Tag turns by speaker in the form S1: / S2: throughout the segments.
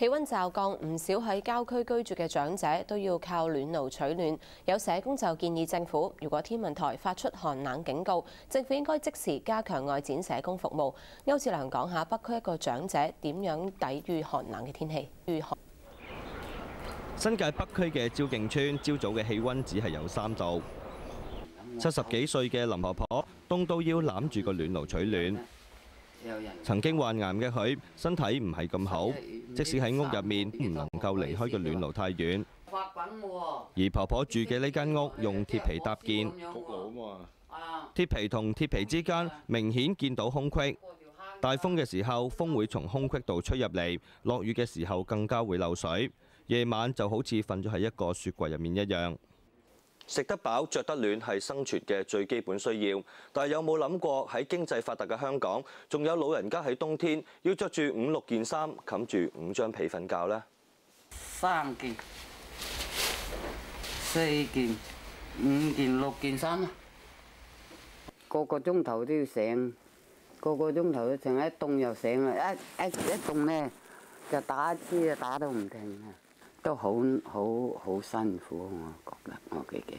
S1: 氣温驟降，唔少喺郊區居住嘅長者都要靠暖爐取暖。有社工就建議政府，如果天文台發出寒冷警告，政府應該即時加強外展社工服務。歐志良講下北區一個長者點樣抵禦寒冷嘅天氣。
S2: 新界北區嘅蕉徑村，朝早嘅氣温只係有三度。七十幾歲嘅林婆婆凍到要攬住個暖爐取暖。曾經患癌嘅佢，身體唔係咁好，即使喺屋入面，唔能夠離開個暖爐太遠。而婆婆住嘅呢間屋用鐵皮搭建，鐵皮同鐵皮之間明顯見到空隙。大風嘅時候，風會從空隙度吹入嚟；落雨嘅時候，更加會漏水。夜晚就好似瞓咗喺一個雪櫃入面一樣。食得飽、着得暖係生存嘅最基本需要，但係有冇諗過喺經濟發達嘅香港，仲有老人家喺冬天要着住五六件衫，冚住五張被瞓覺呢？
S3: 三件、四件、五件、六件衫啊！個個鐘頭都要醒，個個鐘頭都醒，一凍又醒啦，一一一凍咧就打支啊，打到唔停啊！都好好好辛苦，我我自己。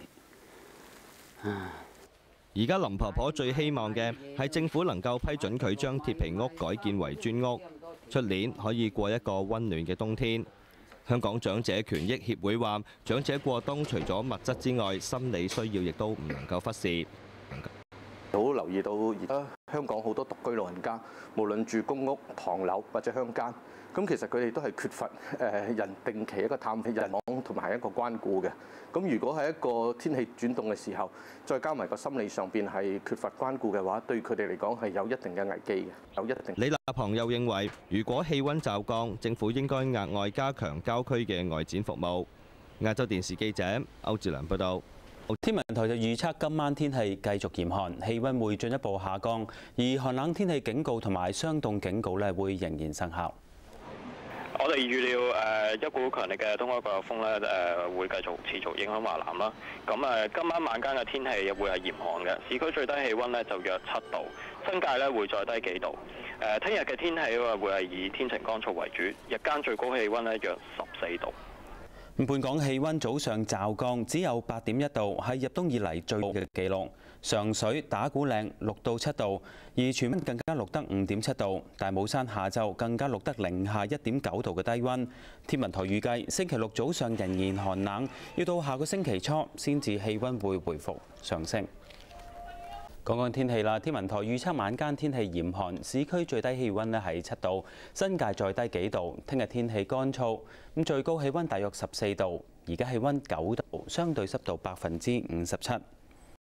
S2: 而家林婆婆最希望嘅係政府能夠批准佢將鐵皮屋改建為磚屋，出年可以過一個温暖嘅冬天。香港長者權益協會話，長者過冬除咗物質之外，心理需要亦都唔能夠忽視。
S4: 好留意到而家香港好多獨居老人家，無論住公屋、唐樓或者鄉間，咁其實佢哋都係缺乏誒人定期一個探訪人網同埋一個關顧嘅。咁如果係一個天氣轉動嘅時候，再加埋個心理上邊係缺乏關顧嘅話，對佢哋嚟講係有一定嘅危機嘅，有一定。
S2: 李立鵬又認為，如果氣温驟降，政府應該額外加強郊區嘅外展服務。亞洲電視記者歐志良報道。
S5: 天文台就預測今晚天氣繼續嚴寒，氣温會進一步下降，而寒冷天氣警告同埋霜凍警告咧會仍然生效。
S6: 我哋預料誒一股強烈嘅東北季候風咧誒會繼續持續影響華南啦。咁誒今晚晚間嘅天氣會係嚴寒嘅，市區最低氣温咧就約七度，新界咧會再低幾度。誒聽日嘅天氣啊會係以天晴乾燥為主，日間最高氣温咧約十四度。
S5: 本港氣温早上驟降，只有八點一度，係入冬以嚟最高嘅記錄。上水打鼓嶺六到七度，而荃灣更加錄得五點七度。大帽山下晝更加錄得零下一點九度嘅低温。天文台預計星期六早上仍然寒冷，要到下個星期初先至氣温會回復上升。講講天氣啦，天文台預測晚間天氣嚴寒，市區最低氣温咧係七度，新界再低幾度。聽日天氣乾燥，咁最高氣温大約十四度，而家氣温九度，相對濕度百分之五十七。